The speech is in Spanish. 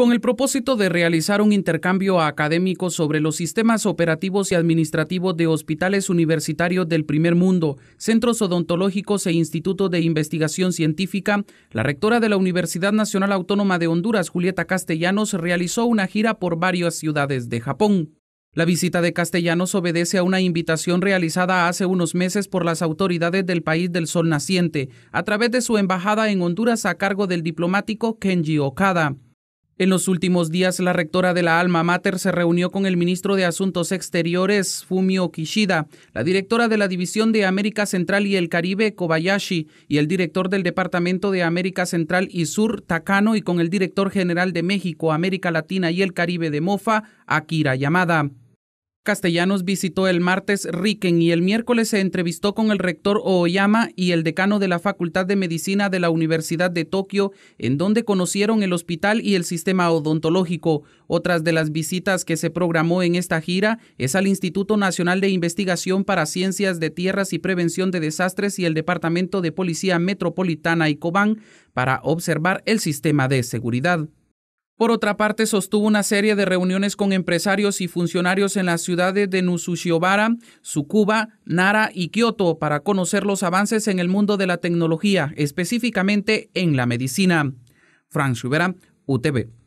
con el propósito de realizar un intercambio académico sobre los sistemas operativos y administrativos de hospitales universitarios del primer mundo, centros odontológicos e institutos de investigación científica, la rectora de la Universidad Nacional Autónoma de Honduras, Julieta Castellanos, realizó una gira por varias ciudades de Japón. La visita de Castellanos obedece a una invitación realizada hace unos meses por las autoridades del país del sol naciente, a través de su embajada en Honduras a cargo del diplomático Kenji Okada. En los últimos días, la rectora de la Alma Mater se reunió con el ministro de Asuntos Exteriores, Fumio Kishida, la directora de la División de América Central y el Caribe, Kobayashi, y el director del Departamento de América Central y Sur, Takano, y con el director general de México, América Latina y el Caribe de MOFA, Akira Yamada. Castellanos visitó el martes Riken y el miércoles se entrevistó con el rector Ooyama y el decano de la Facultad de Medicina de la Universidad de Tokio, en donde conocieron el hospital y el sistema odontológico. Otras de las visitas que se programó en esta gira es al Instituto Nacional de Investigación para Ciencias de Tierras y Prevención de Desastres y el Departamento de Policía Metropolitana y Cobán para observar el sistema de seguridad. Por otra parte, sostuvo una serie de reuniones con empresarios y funcionarios en las ciudades de Nusushiobara, Tsukuba, Nara y Kyoto para conocer los avances en el mundo de la tecnología, específicamente en la medicina. Frank Schubera, UTV.